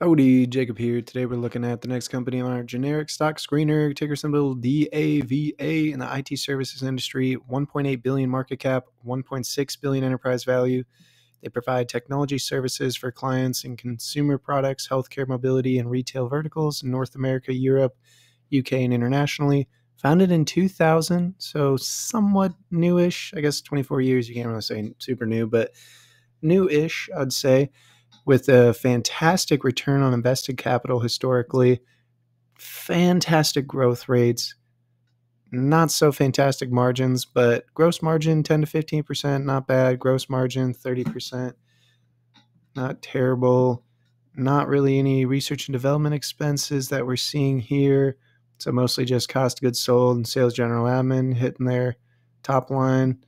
Howdy, Jacob here. Today we're looking at the next company on our generic stock screener, ticker symbol DAVA in the IT services industry, 1.8 billion market cap, 1.6 billion enterprise value. They provide technology services for clients in consumer products, healthcare, mobility, and retail verticals in North America, Europe, UK, and internationally. Founded in 2000, so somewhat newish. I guess 24 years, you can't really say super new, but new-ish, I'd say with a fantastic return on invested capital historically, fantastic growth rates, not so fantastic margins, but gross margin 10 to 15%, not bad. Gross margin 30%, not terrible. Not really any research and development expenses that we're seeing here. So mostly just cost of goods sold and sales general admin hitting their top line.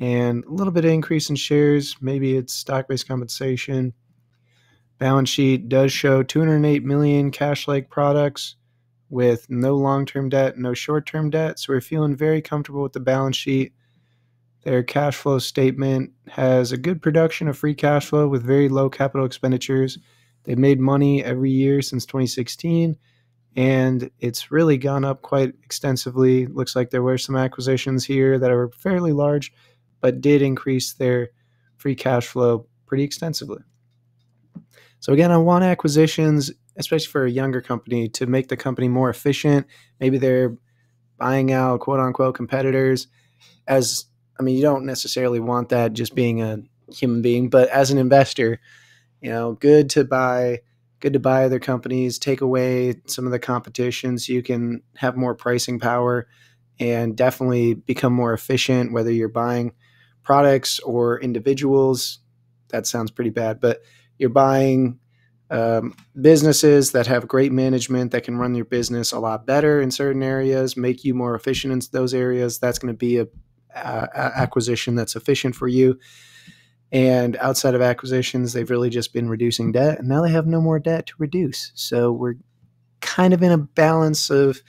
And a little bit of increase in shares. Maybe it's stock based compensation balance sheet does show 208 million cash-like products with no long-term debt, no short-term debt. So we're feeling very comfortable with the balance sheet. Their cash flow statement has a good production of free cash flow with very low capital expenditures. They've made money every year since 2016, and it's really gone up quite extensively. Looks like there were some acquisitions here that are fairly large, but did increase their free cash flow pretty extensively. So again, I want acquisitions, especially for a younger company, to make the company more efficient. Maybe they're buying out quote unquote competitors. As I mean, you don't necessarily want that just being a human being, but as an investor, you know, good to buy good to buy other companies, take away some of the competition so you can have more pricing power and definitely become more efficient, whether you're buying products or individuals. That sounds pretty bad, but you're buying um, businesses that have great management that can run your business a lot better in certain areas, make you more efficient in those areas. That's going to be a, a, acquisition that's efficient for you. And outside of acquisitions, they've really just been reducing debt, and now they have no more debt to reduce. So we're kind of in a balance of,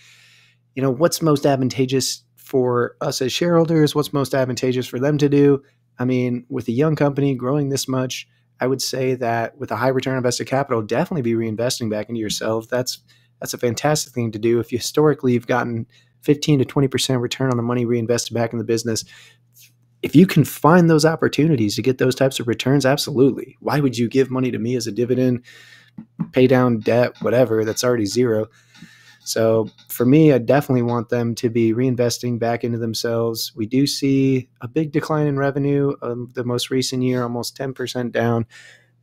you know, what's most advantageous for us as shareholders, what's most advantageous for them to do. I mean, with a young company growing this much, I would say that with a high return on invested capital, definitely be reinvesting back into mm-hmm. yourself. That's that's a fantastic thing to do. If you historically you've gotten 15 to 20% return on the money reinvested back in the business, if you can find those opportunities to get those types of returns, absolutely. Why would you give money to me as a dividend, pay down debt, whatever, that's already zero? So for me, I definitely want them to be reinvesting back into themselves. We do see a big decline in revenue. Um, the most recent year, almost 10% down.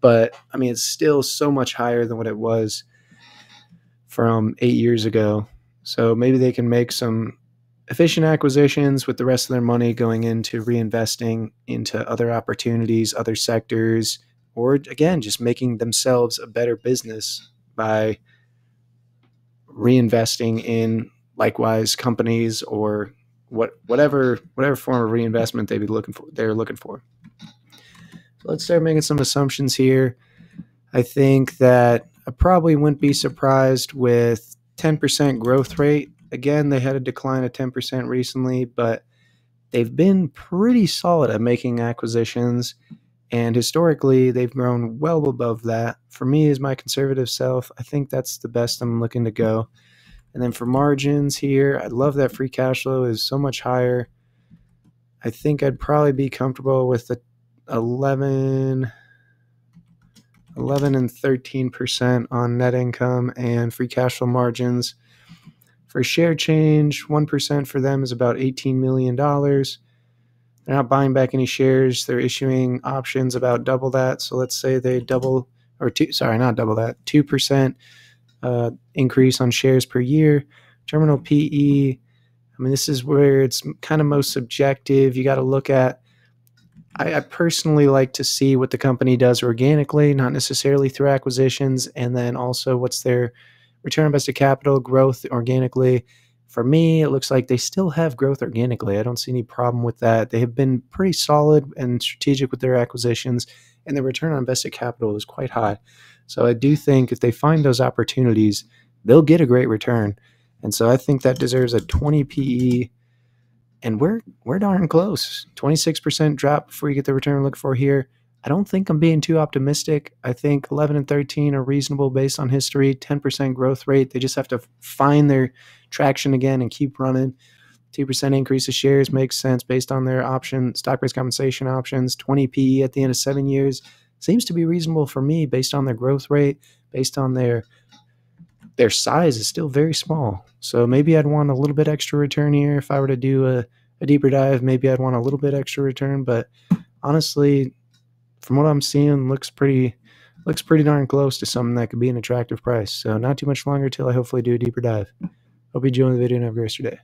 But I mean, it's still so much higher than what it was from eight years ago. So maybe they can make some efficient acquisitions with the rest of their money going into reinvesting into other opportunities, other sectors, or again, just making themselves a better business by reinvesting in likewise companies or what whatever whatever form of reinvestment they be looking for they're looking for. So let's start making some assumptions here. I think that I probably wouldn't be surprised with 10% growth rate. Again, they had a decline of 10% recently, but they've been pretty solid at making acquisitions and historically, they've grown well above that. For me, as my conservative self, I think that's the best I'm looking to go. And then for margins here, I love that free cash flow is so much higher. I think I'd probably be comfortable with the 11, 11 and 13% on net income and free cash flow margins. For share change, 1% for them is about $18 million. They're not buying back any shares. They're issuing options about double that. So let's say they double or two, sorry, not double that, 2% uh, increase on shares per year. Terminal PE, I mean, this is where it's kind of most subjective. You got to look at, I, I personally like to see what the company does organically, not necessarily through acquisitions, and then also what's their return on invested capital growth organically for me, it looks like they still have growth organically. I don't see any problem with that. They have been pretty solid and strategic with their acquisitions, and the return on invested capital is quite high. So I do think if they find those opportunities, they'll get a great return. And so I think that deserves a 20 PE. And we're we're darn close. 26% drop before you get the return looking for here. I don't think I'm being too optimistic. I think 11 and 13 are reasonable based on history, 10% growth rate. They just have to find their traction again and keep running. 2% increase of shares makes sense based on their option, stock price compensation options. 20 PE at the end of seven years seems to be reasonable for me based on their growth rate, based on their their size is still very small. So maybe I'd want a little bit extra return here if I were to do a, a deeper dive. Maybe I'd want a little bit extra return, but honestly, from what I'm seeing, looks pretty looks pretty darn close to something that could be an attractive price. So not too much longer till I hopefully do a deeper dive. Hope you enjoy the video and have a great day.